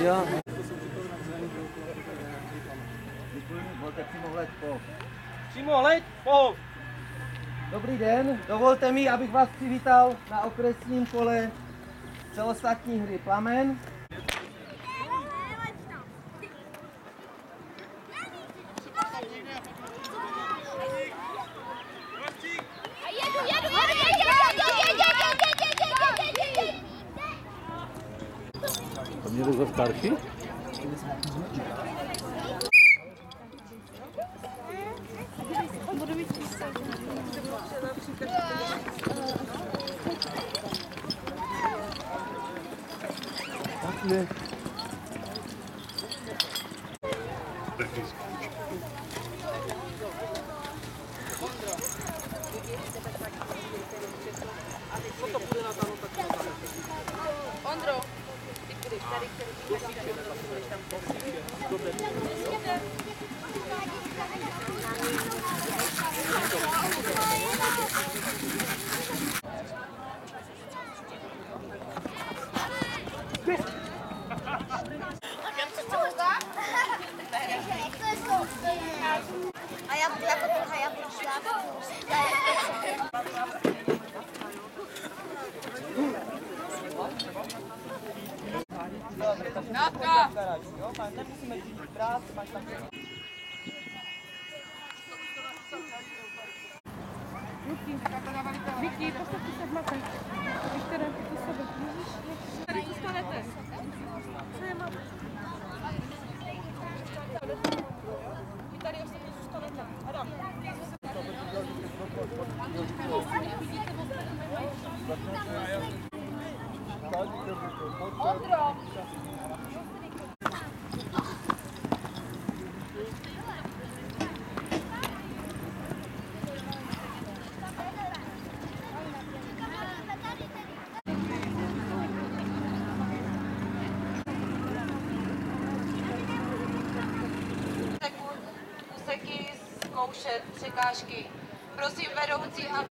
Jo. Volte po. Pohov. Dobrý den, dovolte mi, abych vás přivítal na okresním kole celostátní hry Plamen. Nie do zawtarki? Nie. Ondro. This Natka! Jo, máš, nemusíme řídit práci, máš tam... Luky, Vicky, postavte se v matech. Vy které po sebe. Tady zůstanete. Co je mám? Vy tady ostatní zůstanete. Adam. Ondro! Úseky zkoušet překážky. Prosím vedoucí, aby